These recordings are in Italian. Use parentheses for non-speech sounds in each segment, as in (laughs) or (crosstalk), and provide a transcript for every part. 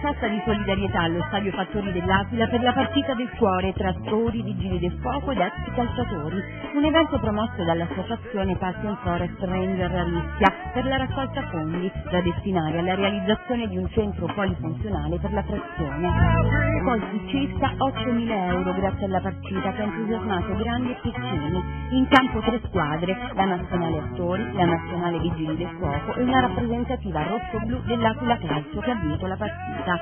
festa di solidarietà allo Stadio Fattori dell'Aquila per la partita del cuore tra attori, vigili del fuoco ed ex calciatori. Un evento promosso dall'associazione Passion Forest Ranger Rischia per la raccolta fondi da destinare alla realizzazione di un centro polifunzionale per la trazione. Colti circa 8.000 euro grazie alla partita che ha entusiasmato grandi e piccini. In campo tre squadre, la nazionale attori, la nazionale vigili del fuoco e una rappresentativa rosso-blu dell'Aquila Calcio che ha vinto la partita.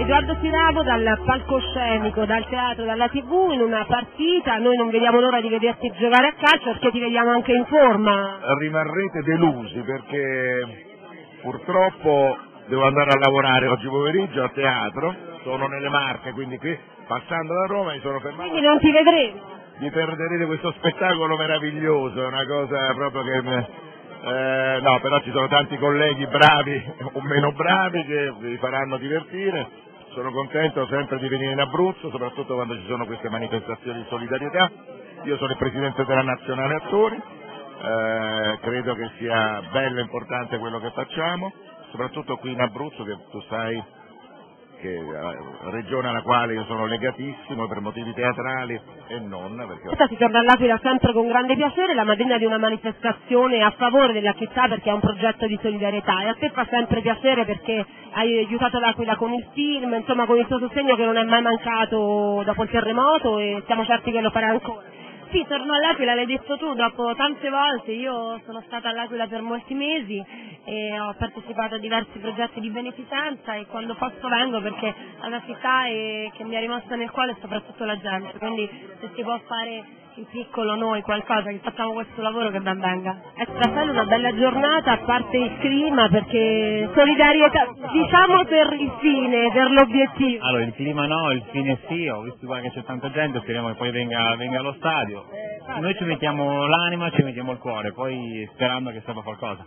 Edoardo Siravo dal palcoscenico, dal teatro, dalla tv in una partita, noi non vediamo l'ora di vederti giocare a calcio perché ti vediamo anche in forma. Rimarrete delusi perché purtroppo devo andare a lavorare oggi pomeriggio a teatro, sono nelle Marche, quindi qui passando da Roma mi sono fermato. Quindi non ti vedremo. Vi perderete questo spettacolo meraviglioso, è una cosa proprio che... Eh, no, però ci sono tanti colleghi bravi (laughs) o meno bravi che vi faranno divertire. Sono contento sempre di venire in Abruzzo, soprattutto quando ci sono queste manifestazioni di solidarietà. Io sono il presidente della Nazionale Attori, eh, credo che sia bello e importante quello che facciamo, soprattutto qui in Abruzzo che tu sai che eh, regione alla quale io sono legatissimo per motivi teatrali e non perché si torna all'Aquila sempre con grande piacere, la madrina di una manifestazione a favore della città perché è un progetto di solidarietà e a te fa sempre piacere perché hai aiutato l'Aquila con il film, insomma con il tuo sostegno che non è mai mancato dopo il terremoto e siamo certi che lo farai ancora. Sì, torno all'Aquila, l'hai detto tu, dopo tante volte, io sono stata all'Aquila per molti mesi e ho partecipato a diversi progetti di beneficenza e quando posso vengo perché la città è, che mi è rimasta nel cuore è soprattutto la gente, quindi se si può fare il piccolo noi qualcosa, che facciamo questo lavoro che ben venga. È stata una bella giornata a parte il clima perché solidarietà, diciamo per il fine, per l'obiettivo. Allora il clima no, il fine sì, ho visto qua che c'è tanta gente, speriamo che poi venga, venga allo stadio. Noi ci mettiamo l'anima, ci mettiamo il cuore, poi sperando che serva qualcosa.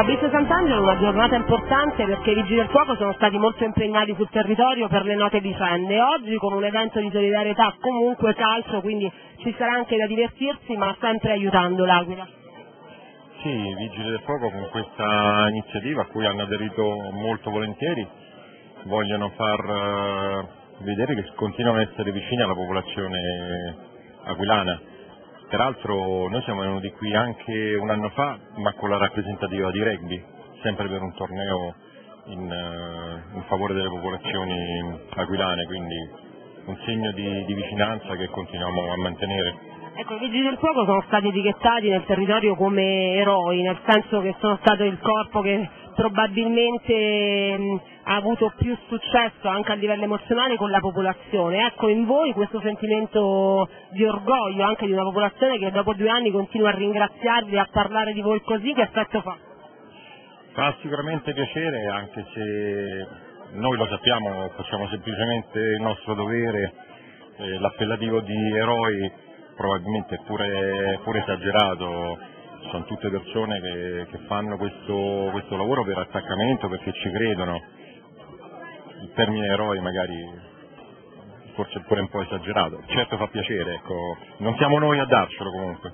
Fabrizio Sant'Angelo è una giornata importante perché i vigili del fuoco sono stati molto impegnati sul territorio per le note vicende. Oggi con un evento di solidarietà comunque calcio, quindi ci sarà anche da divertirsi ma sempre aiutando l'Aquila. Sì, i Vigili del Fuoco con questa iniziativa a cui hanno aderito molto volentieri vogliono far eh, vedere che continuano ad essere vicini alla popolazione aquilana. Peraltro noi siamo venuti qui anche un anno fa, ma con la rappresentativa di rugby, sempre per un torneo in, eh, in favore delle popolazioni aquilane, quindi un segno di, di vicinanza che continuiamo a mantenere. Ecco, i Vigili del Fuoco sono stati etichettati nel territorio come eroi, nel senso che sono stato il corpo che probabilmente mh, ha avuto più successo anche a livello emozionale con la popolazione. Ecco, in voi questo sentimento di orgoglio anche di una popolazione che dopo due anni continua a ringraziarvi e a parlare di voi così, che effetto fa? Fa sicuramente piacere anche se noi lo sappiamo, facciamo semplicemente il nostro dovere, eh, l'appellativo di eroi probabilmente è pure, pure esagerato, sono tutte persone che, che fanno questo, questo lavoro per attaccamento, perché ci credono. Il termine eroi magari forse è pure un po' esagerato, certo fa piacere, ecco. non siamo noi a darcelo comunque.